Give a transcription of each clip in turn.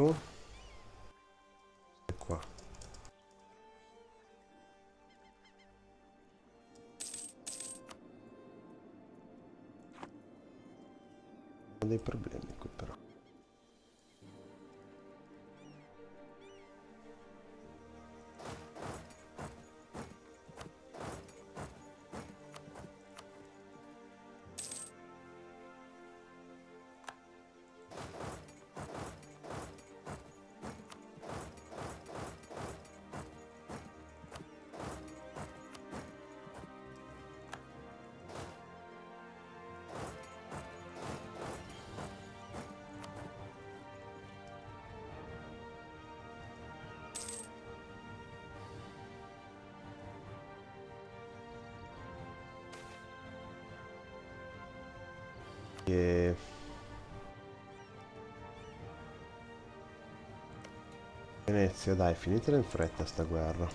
E qua. Ho dei problemi qui però. E... Venezia, dai, finitela in fretta sta guerra.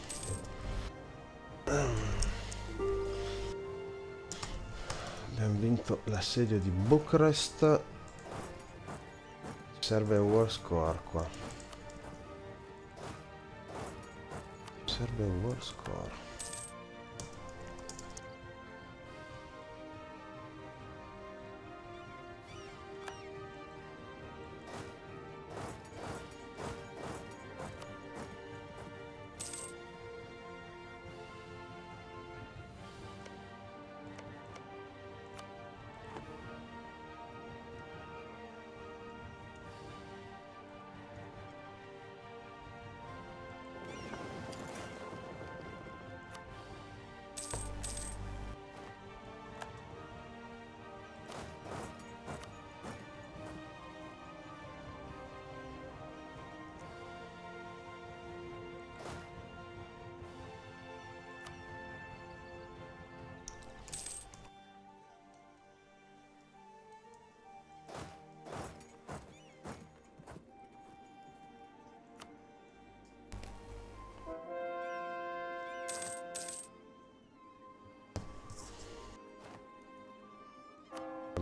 Abbiamo vinto l'assedio di Bucharest. Serve un war score qua. Serve un war score.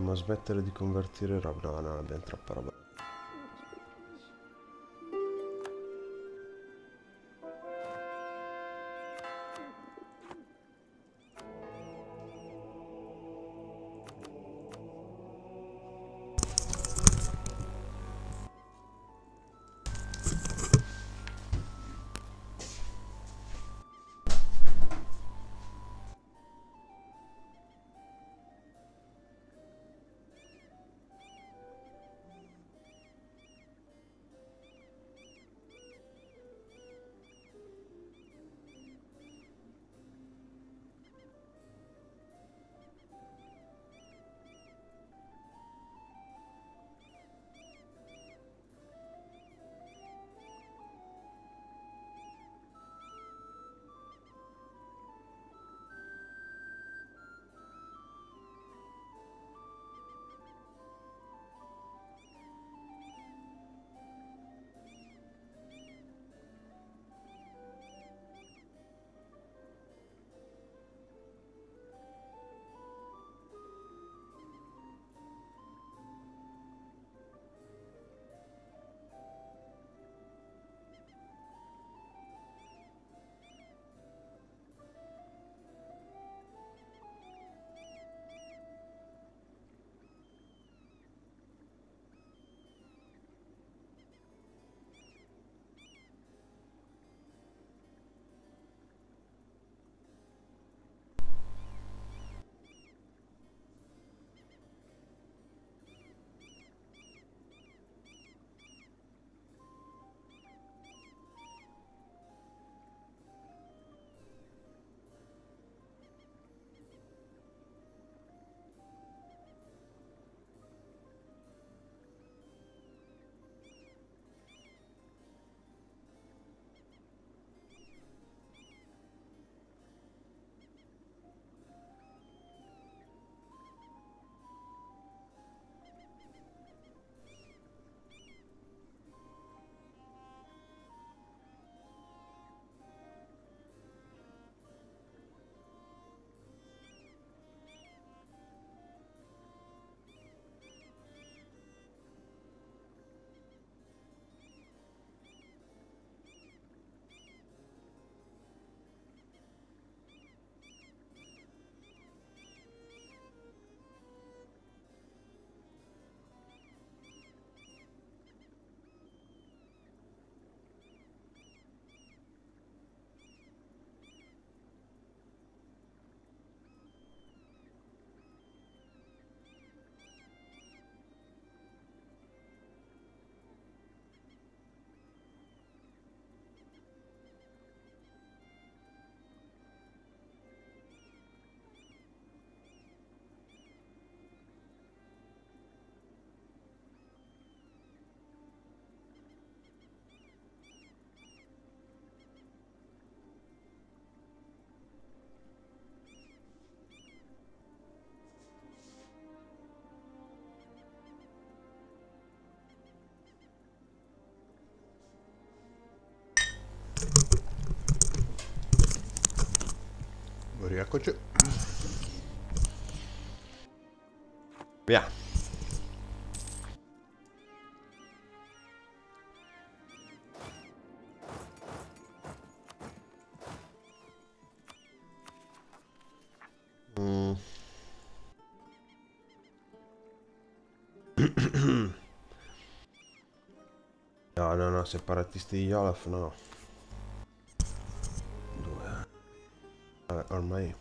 Dobbiamo smettere di convertire roba. No, no, abbiamo troppa roba. Eccoci. Via. Mm. No, no, no, separatisti di Olaf, no. Ormai...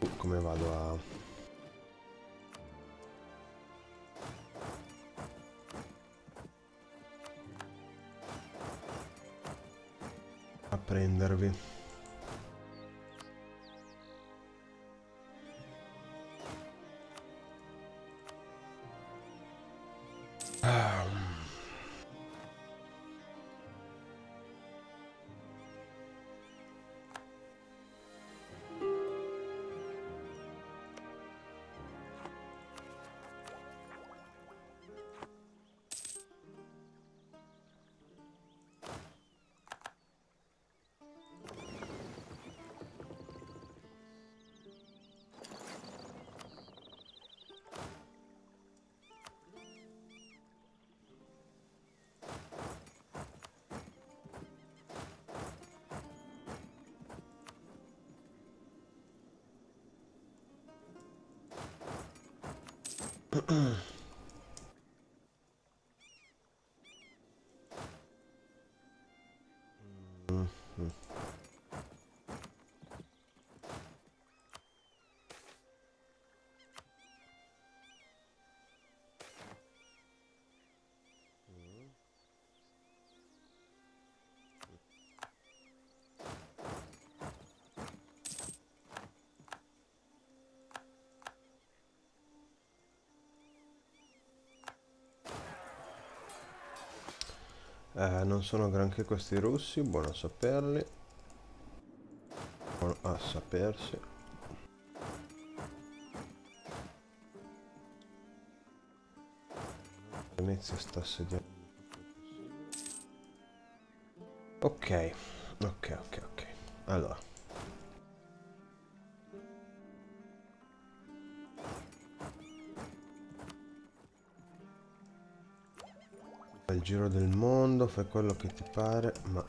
Uh, come vado a... A prendervi. mm-hmm. Eh, non sono granché questi russi, buono a saperli. Buono a sapersi. Venezia sta assediando. Ok, ok, ok, ok. Allora. Il giro del mondo, fai quello che ti pare, ma...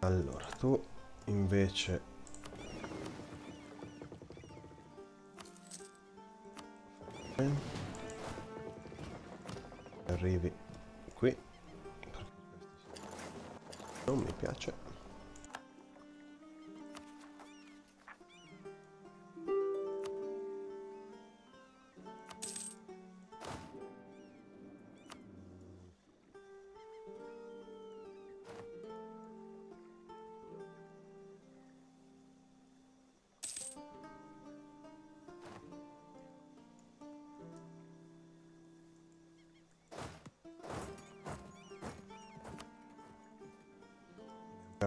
Allora, tu invece...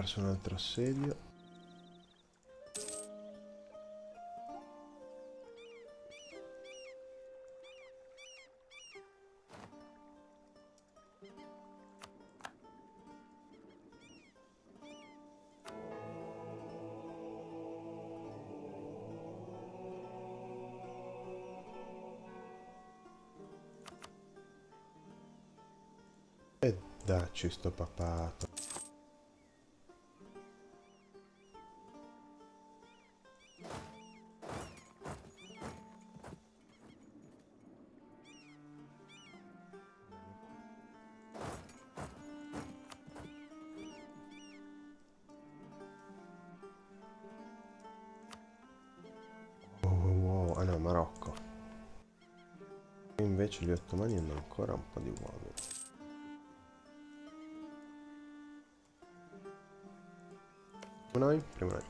perso un altro assedio. E dacci sto papato. Invece gli ottomani hanno ancora un po' di uomini. Noi, prima noi.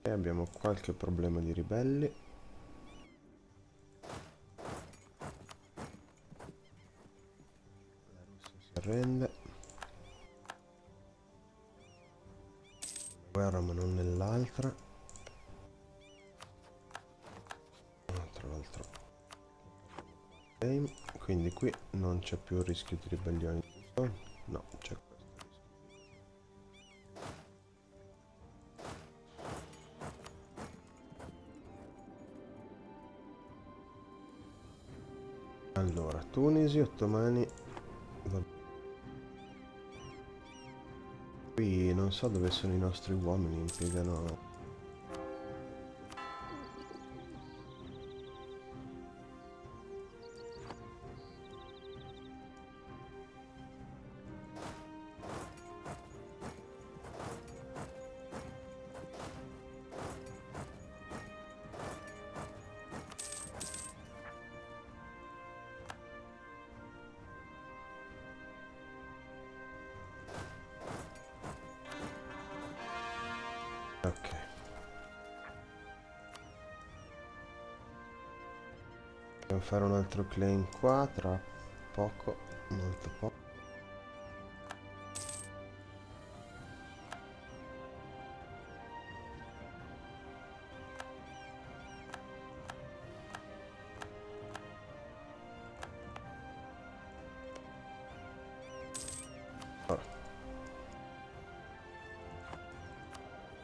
E abbiamo qualche problema di ribelli. Quindi qui non c'è più il rischio di ribellione no c'è allora tunisi ottomani qui non so dove sono i nostri uomini impiegano fare un altro claim qua tra poco molto poco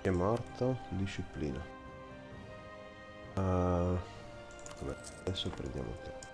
è morto disciplina adesso prendiamo te.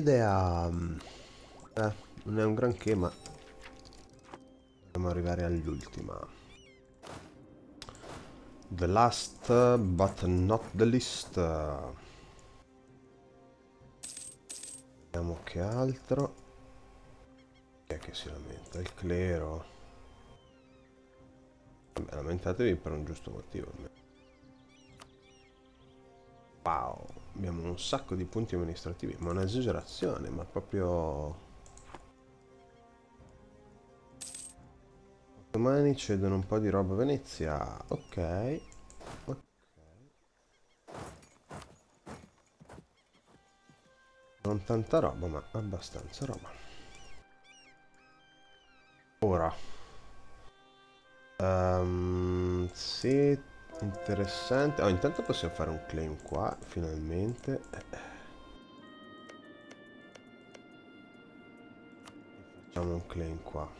Idea... Mm, eh, non è un granché, ma... Dobbiamo arrivare all'ultima. The last but not the least. Vediamo che altro. Chi è che si lamenta? Il clero. Vabbè, lamentatevi per un giusto motivo. Wow abbiamo un sacco di punti amministrativi, ma un'esagerazione, ma proprio... Domani cedono un po' di roba a Venezia, ok. ok. Non tanta roba, ma abbastanza roba. Ora. Um, se Interessante. Oh, intanto possiamo fare un claim qua, finalmente. Facciamo un claim qua.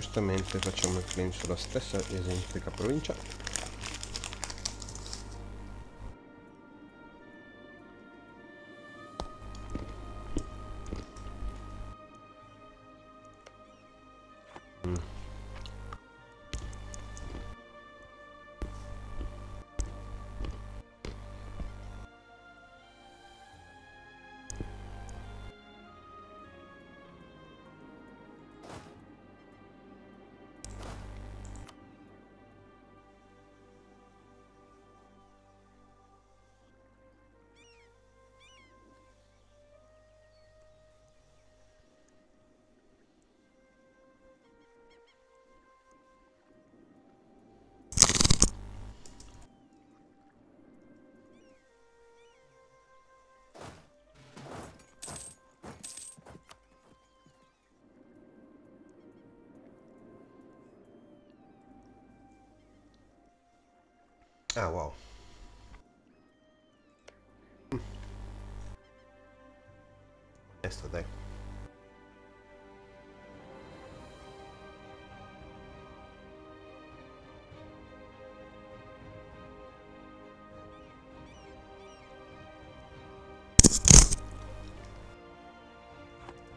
Giustamente facciamo claim sulla stessa identica provincia Ah, wow. Questo, dai.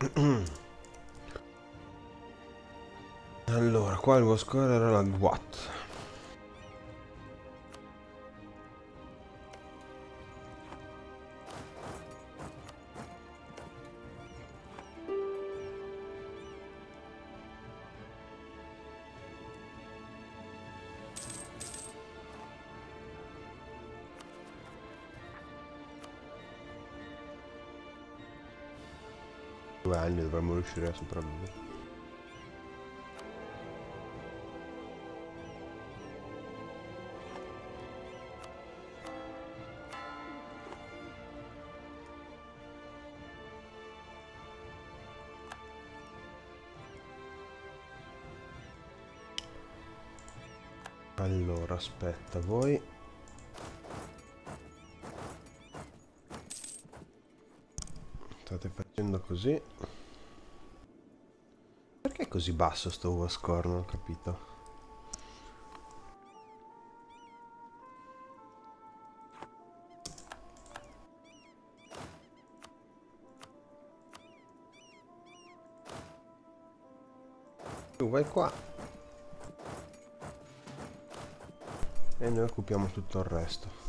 allora, qua il score era la Guat. Anni dovremmo riuscire a sopravvivere. Allora, aspetta, voi state facendo così perché è così basso sto uva score non ho capito. Tu vai qua. E noi occupiamo tutto il resto.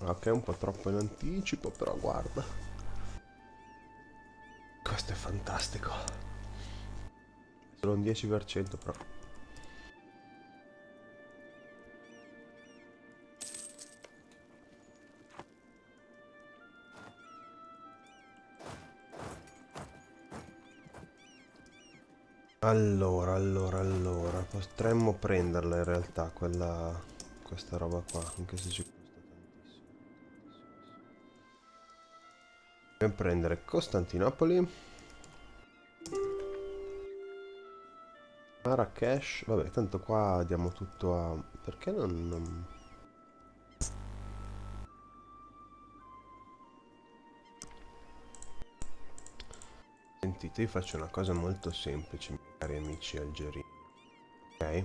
Ok, un po' troppo in anticipo, però guarda. Fantastico. Solo un 10% però. Allora, allora, allora, potremmo prenderla in realtà quella, questa roba qua, anche se ci Dobbiamo prendere Costantinopoli. Marrakesh. Vabbè, tanto qua diamo tutto a... Perché non... non... Sentite, io faccio una cosa molto semplice, cari amici algerini. Ok?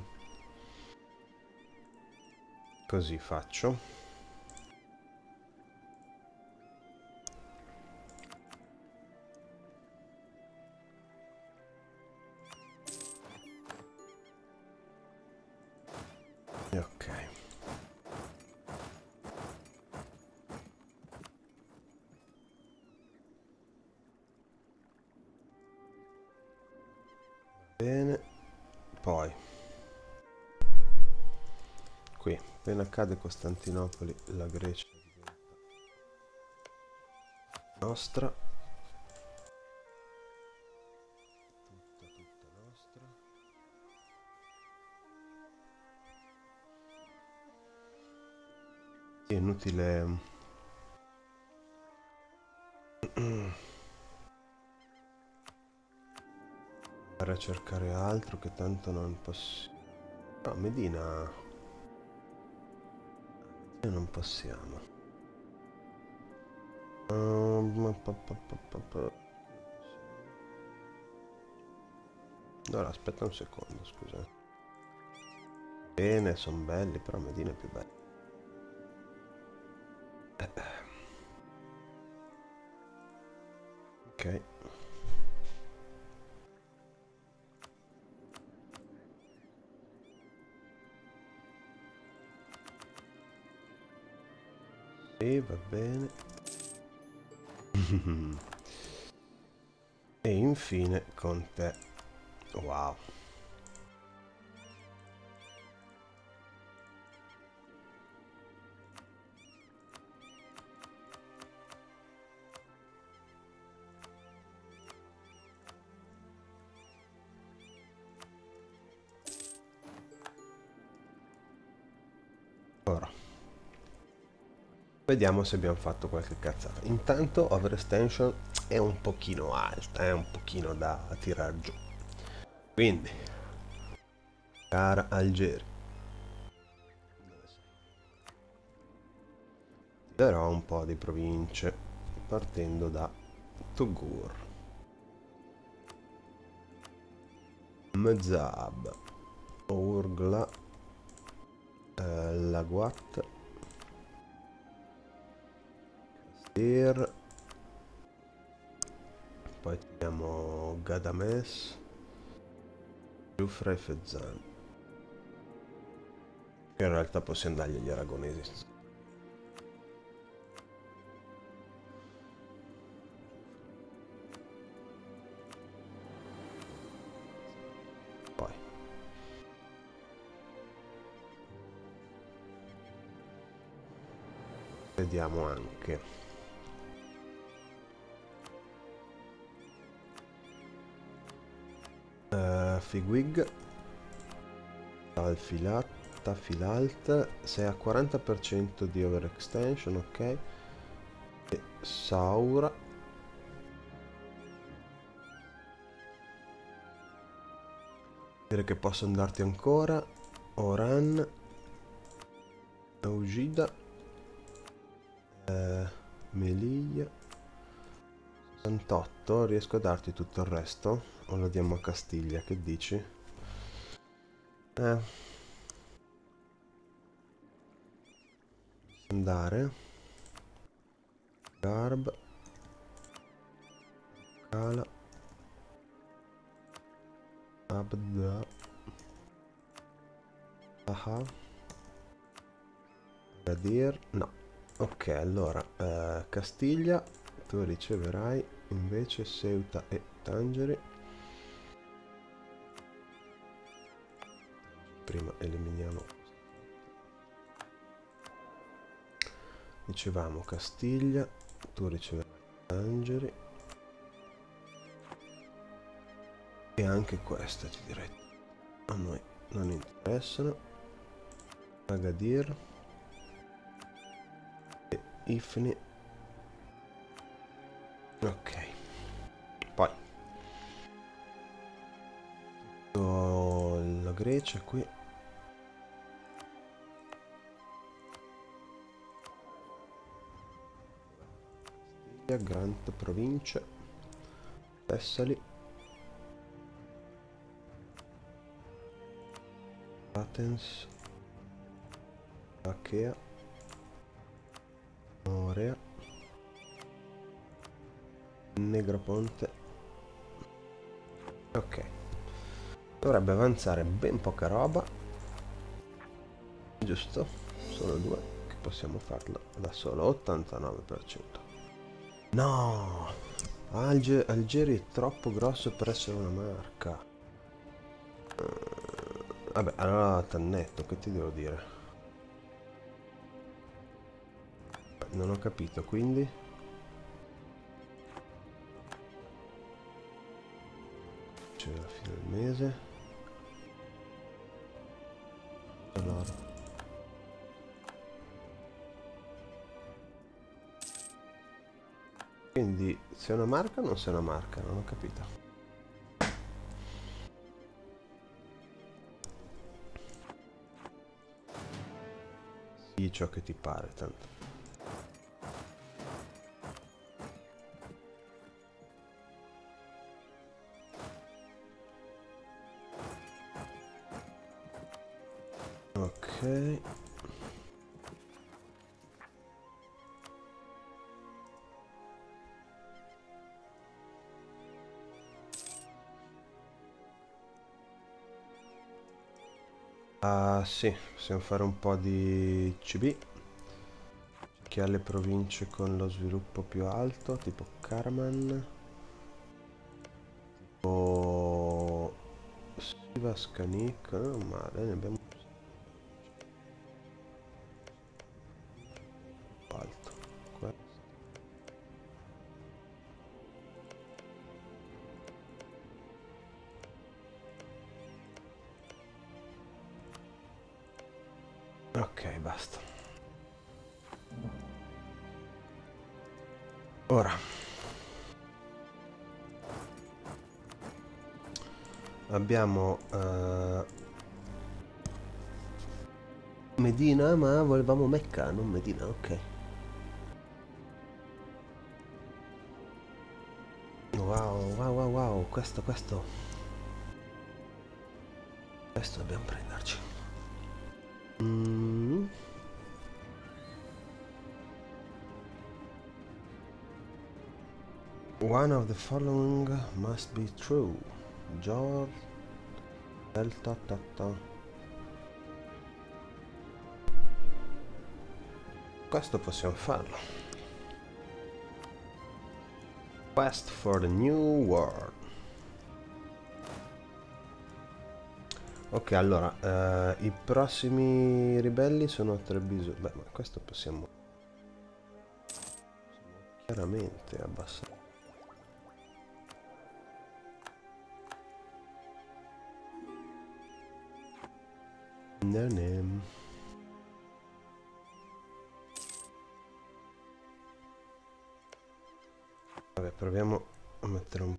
Così faccio. Qui, appena cade Costantinopoli, la Grecia diventa nostra. Tutta, tutta nostra. Sì, è inutile... andare a cercare altro che tanto non possiamo. No, Medina... Medina non possiamo. Um, allora, aspetta un secondo, scusa. Bene, sono belli, però Medina è più bello. Ok. Sì, va bene. e infine con te. Wow. Vediamo se abbiamo fatto qualche cazzata. Intanto overextension è un pochino alta, è un pochino da tirar giù. Quindi Cara Algeri. Darò un po' di province, partendo da Togur. Mzab, Urgla, eh, Laguat, Castir, poi abbiamo Gadames, Giuffra e Fezzan. In realtà possiamo dargli agli aragonesi. Vediamo anche Uh, Figwig Talfilatta Filalt. Sei a 40% di overextension ok. E Saura. Direi che posso andarti ancora. Oran. Augida eh, Meliglia 68 riesco a darti tutto il resto o lo diamo a Castiglia, che dici? Eh. Andare. Garb. Cala. Abda. Aha. Gadir. No. Ok, allora. Eh, Castiglia. Tu riceverai invece Ceuta e Tangeri. prima eliminiamo dicevamo Castiglia tu riceverai Angeli e anche questa ti direi a noi non interessano. Agadir e Ifni ok. Poi. La Grecia qui. Grant province Thessali Athens. Achea. Morea Negroponte ok. Dovrebbe avanzare ben poca roba. Giusto? Sono due che possiamo farlo da solo. 89% No! Alge Algeri è troppo grosso per essere una marca. Uh, vabbè, allora tannetto, che ti devo dire? Non ho capito, quindi... mese. Allora... Quindi se è una marca o non sei una marca, non ho capito. Ciò che ti pare, tanto. Possiamo fare un po' di CB Chi ha le province con lo sviluppo più alto Tipo Carman Tipo Sivaskanik Non male, ne abbiamo abbiamo uh, Medina, ma volevamo Mecca, non Medina, ok. Wow, wow, wow, wow, questo, questo. Questo dobbiamo prenderci. Mm. One of the following must be true. George Delta Tata. Questo possiamo farlo. Quest for the New World. Ok, allora, eh, i prossimi ribelli sono tre bisogni. Beh, ma questo possiamo... Chiaramente abbassare. No name. Vabbè, proviamo a mettere un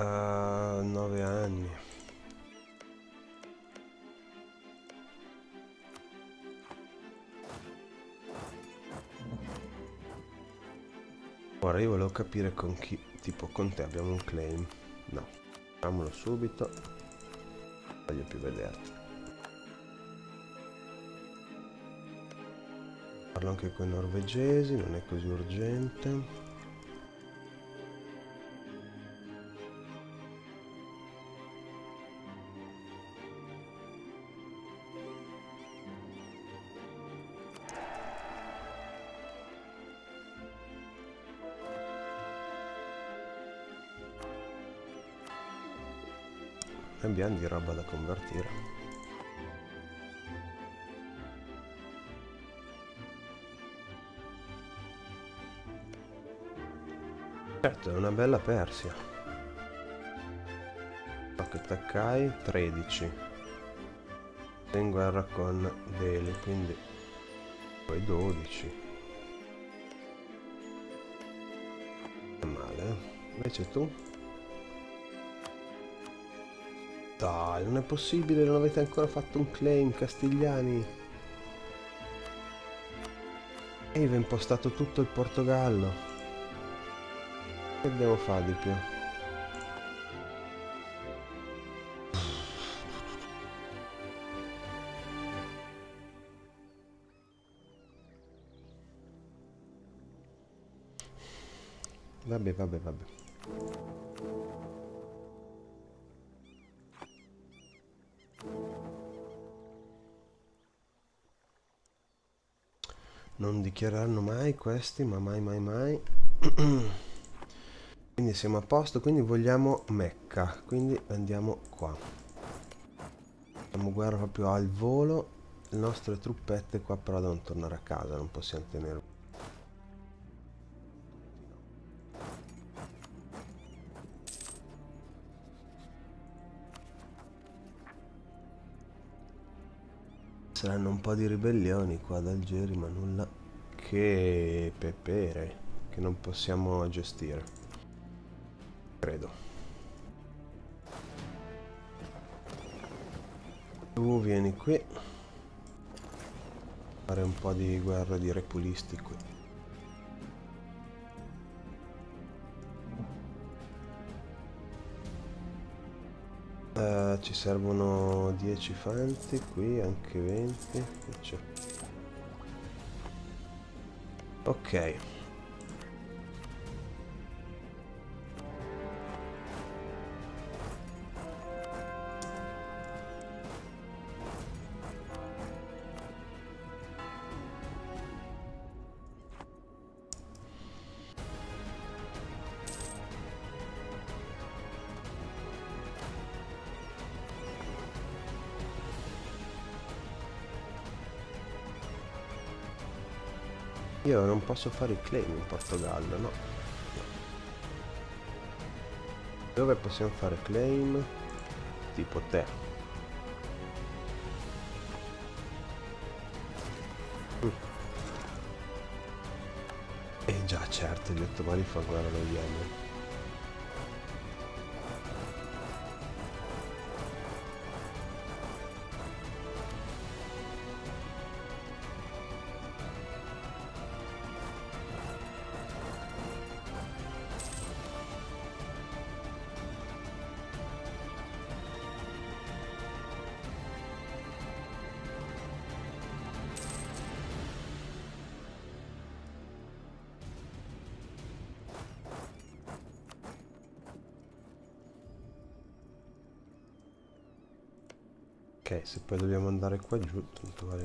Uh, nove anni. Ora io volevo capire con chi, tipo con te abbiamo un claim. No, facciamolo subito. Voglio più vederti. Parlo anche con i norvegesi, non è così urgente. Abbiamo di roba da convertire. Certo è una bella Persia. Che Takai 13 sei in guerra con Delhi quindi poi 12 non male eh? invece tu Dai, non è possibile, non avete ancora fatto un claim, Castigliani. E vi ho impostato tutto il Portogallo. Che devo fare di più? Vabbè, vabbè, vabbè. Non dichiareranno mai questi ma mai mai mai. Quindi siamo a posto quindi vogliamo Mecca. Quindi andiamo qua. Facciamo guerra proprio al volo. Le nostre truppette qua però devono tornare a casa non possiamo tenere saranno un po' di ribellioni qua ad Algeri ma nulla che pepere che non possiamo gestire. Credo. Tu vieni qui. Fare un po' di guerra di repulisti qui Uh, ci servono 10 fanti qui, anche 20. Ok. Posso fare i claim in Portogallo, no. Dove possiamo fare claim? Tipo te. Mm. Eh già, certo, gli ottomani fa guerra allo Yemen. Ok, se poi dobbiamo andare qua giù, tanto vale